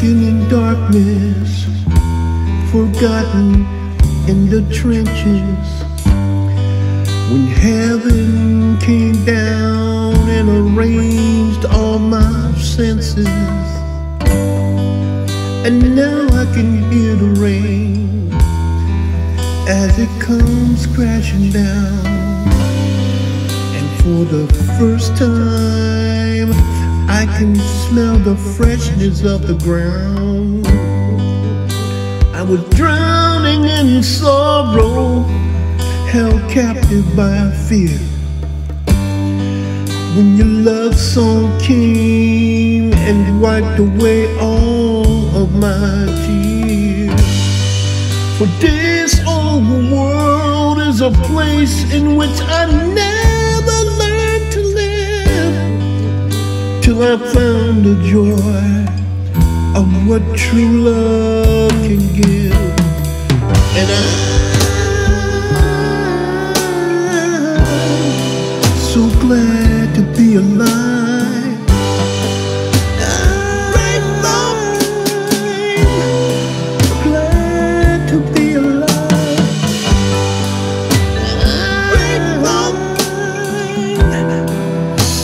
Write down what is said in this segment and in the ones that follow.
Walking in darkness, forgotten in the trenches. When heaven came down and arranged all my senses. And now I can hear the rain as it comes crashing down. And for the first time, I can smell the freshness of the ground. I was drowning in sorrow, held captive by fear. When your love song came and wiped away all of my tears. For this old world is a place in which I never I found the joy of what true love can give. And I'm so glad to be alive.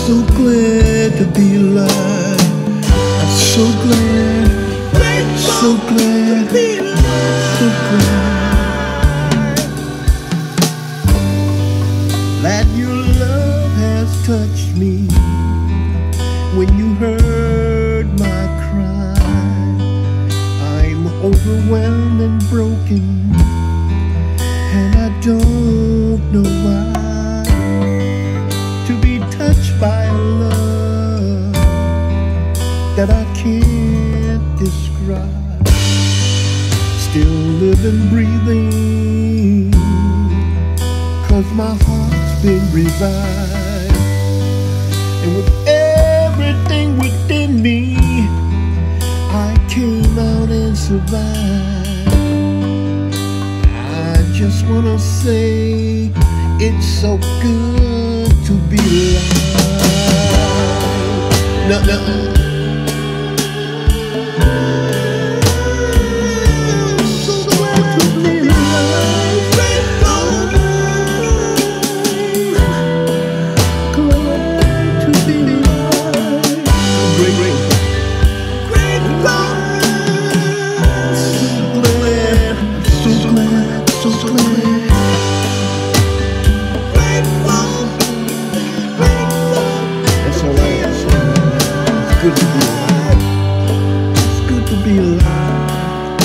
I'm glad Glad to be alive. I'm so glad, so glad, so glad that your love has touched me when you heard my cry. I'm overwhelmed and broken, and I don't know why. Still living, breathing, cause my heart's been revived. And with everything within me, I came out and survived. I just wanna say it's so good to be alive. No, no. Good to be alive. It's good to be alive.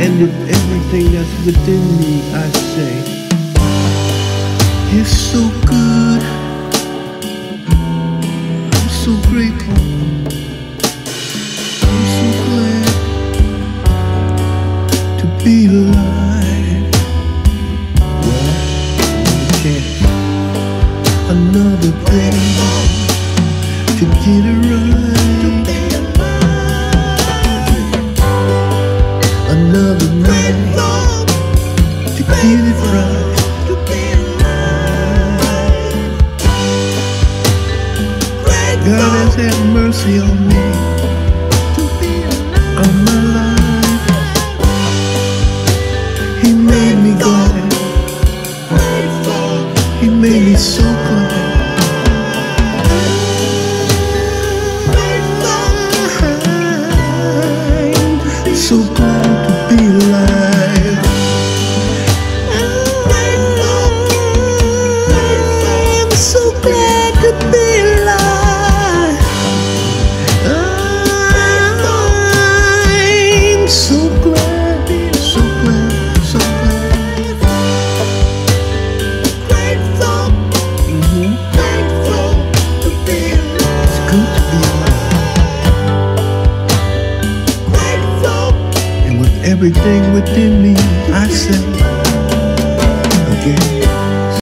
And with everything that's within me, I say, it's so good. I'm so grateful. I'm so glad to be alive. Another chance, another day to get it right. Another night to get it right. God has had mercy on me. On my life. He made me glad. He made me so glad. Glad everything within me, I say again.